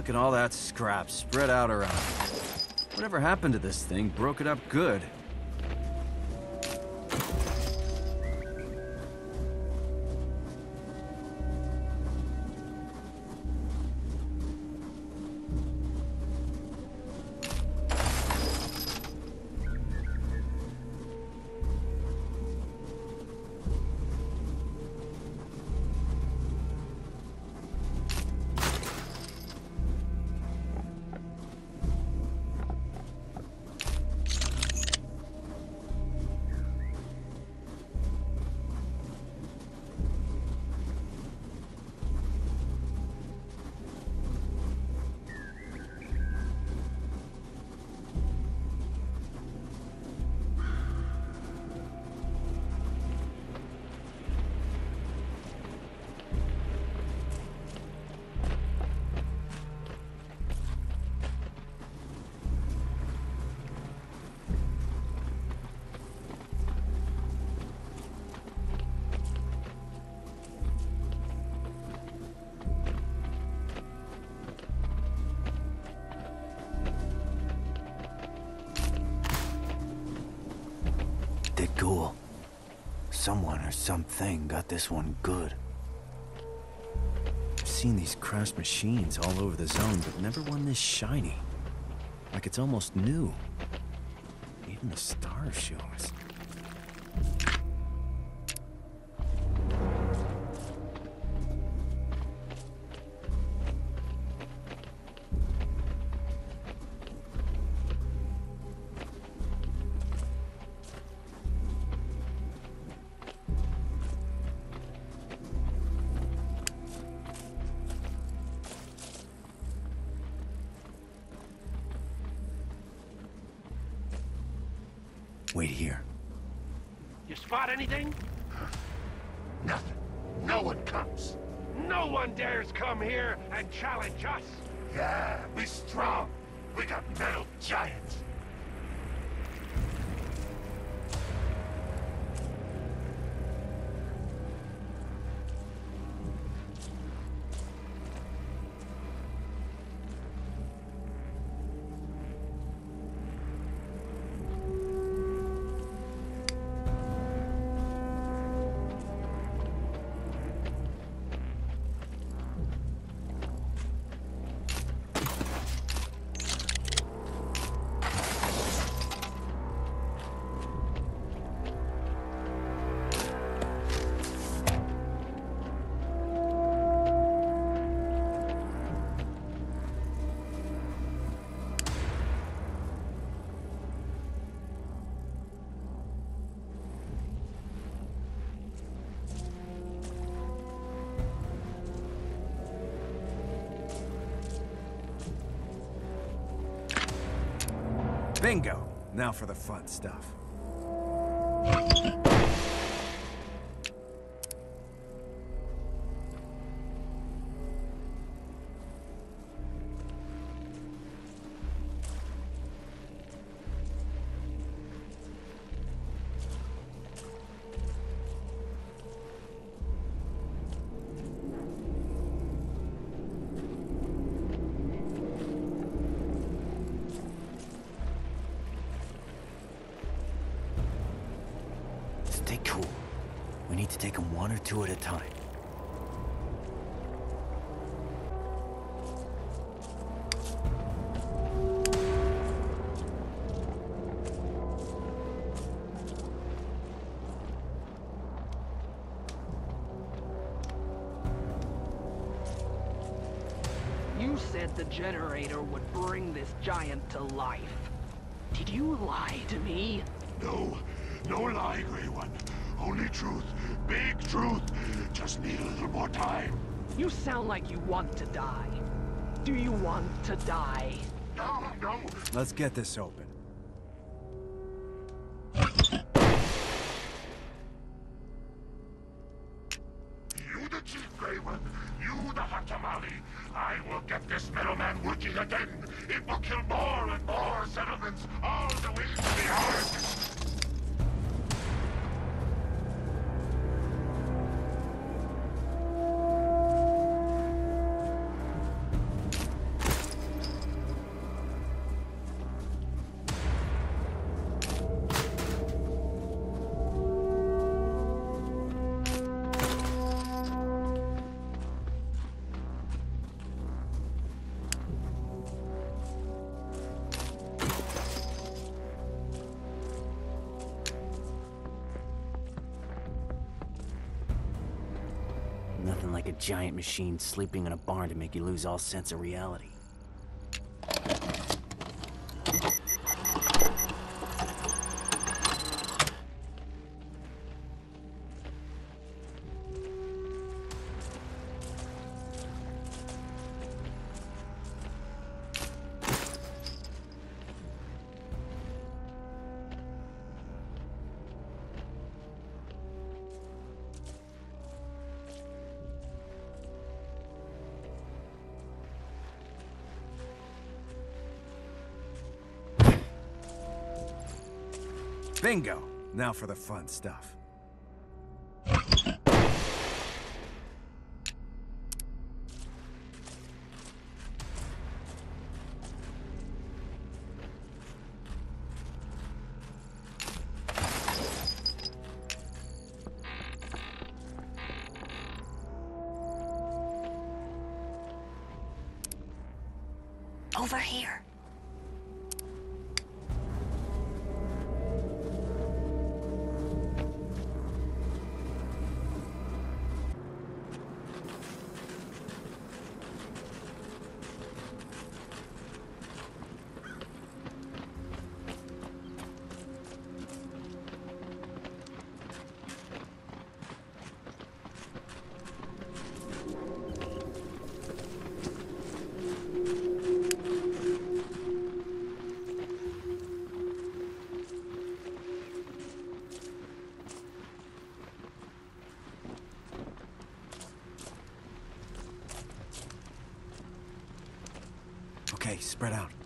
look at all that scrap spread out around. Whatever happened to this thing broke it up good. Someone or something got this one good. I've seen these crashed machines all over the zone, but never one this shiny. Like it's almost new. Even the stars show us. Wait here. You spot anything? Nothing. No one comes. No one dares come here and challenge us. Yeah, be strong. We got metal giants. Bingo! Now for the fun stuff. Take them one or two at a time. You said the generator would bring this giant to life. Did you lie to me? No, no lie, Grey One. Only truth. Big truth. Just need a little more time. You sound like you want to die. Do you want to die? No, no. Let's get this open. You the chief, Grey You the hot tamale. I will get this middleman working again. It will kill more and more settlements, all the way to the Ark. Giant machine sleeping in a barn to make you lose all sense of reality. Bingo! Now for the fun stuff. Over here. Okay, spread out.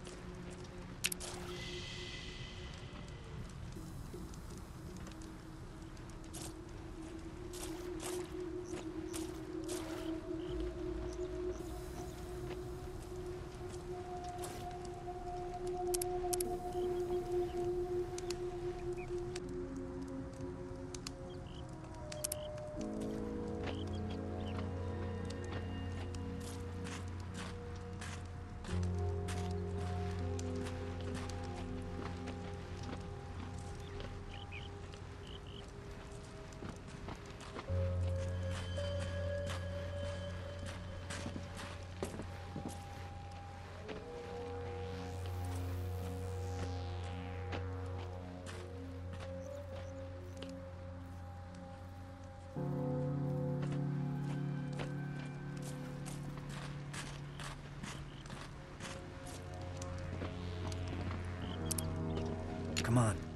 Come on.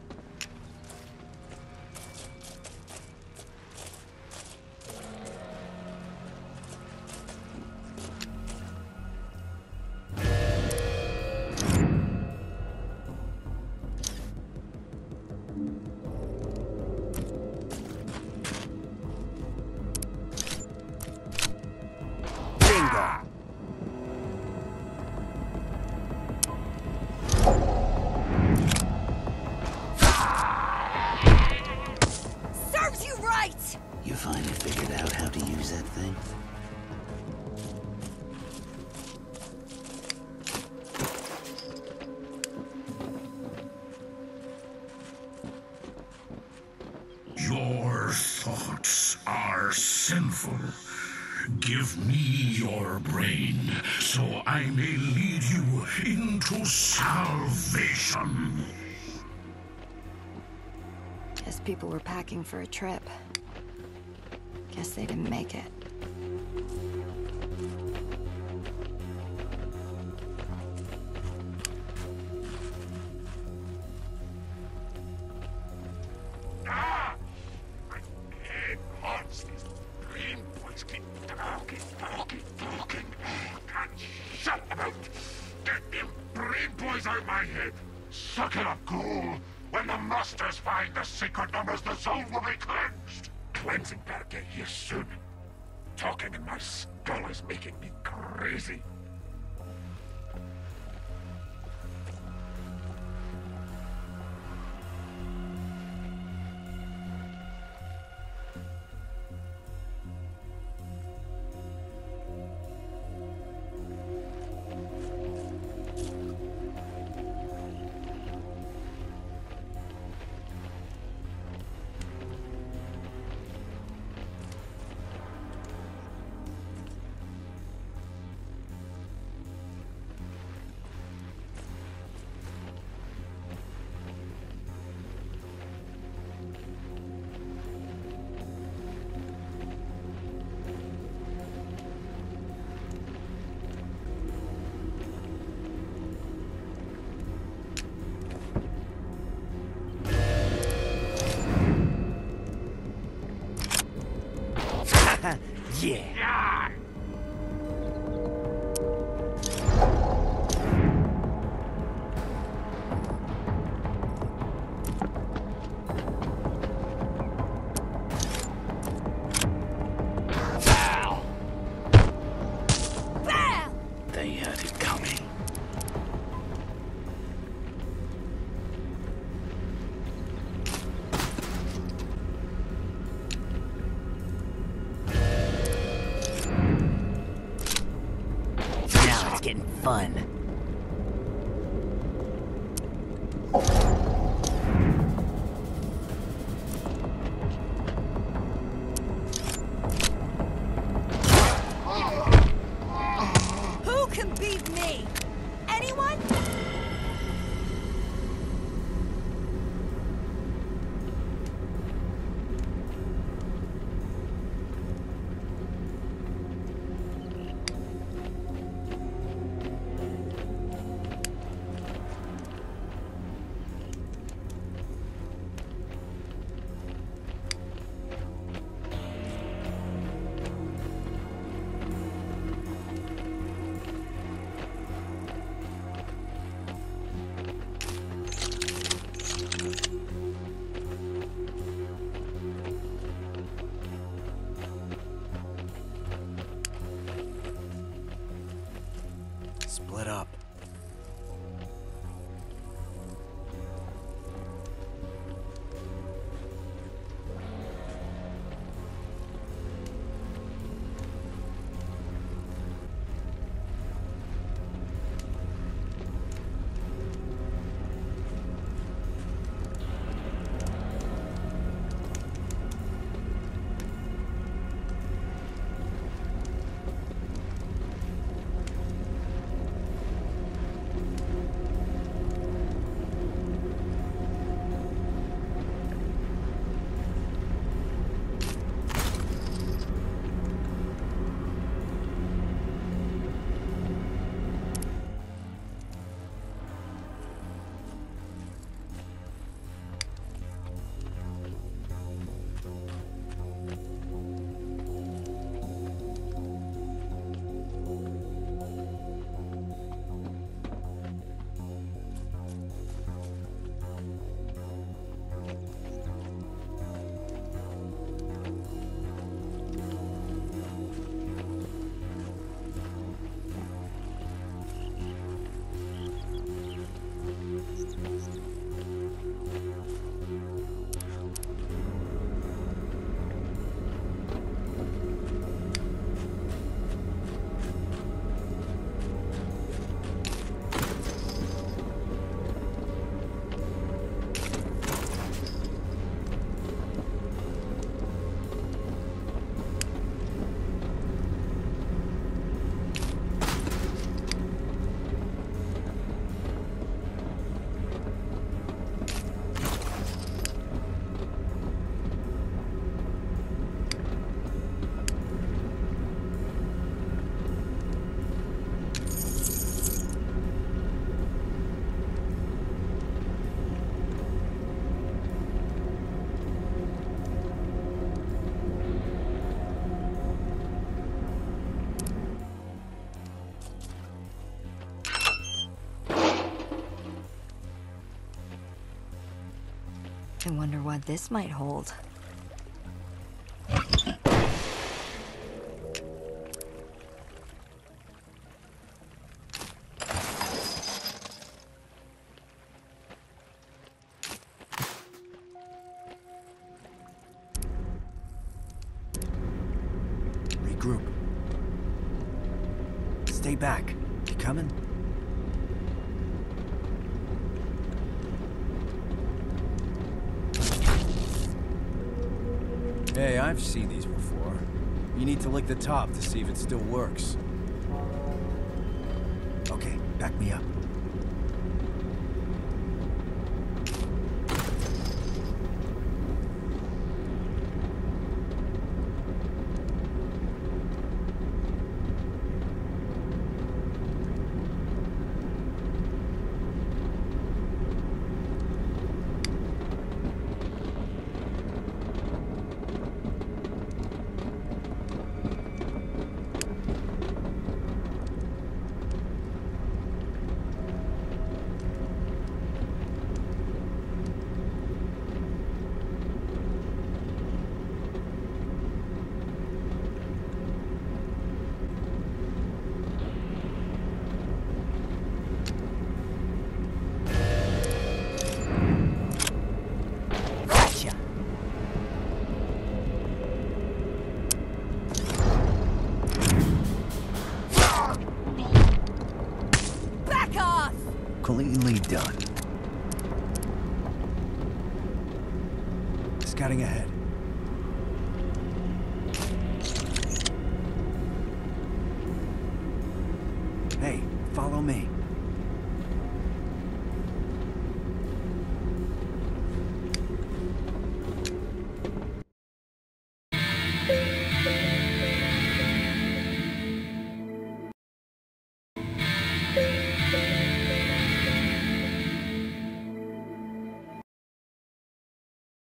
Serves you finally figured out how to use that thing? Your thoughts are sinful. Give me your brain, so I may lead you into salvation. As people were packing for a trip. Guess they didn't make it. Crazy. I wonder what this might hold. Regroup. Stay back. You coming? I've seen these before. You need to lick the top to see if it still works. Okay, back me up. Scouting ahead.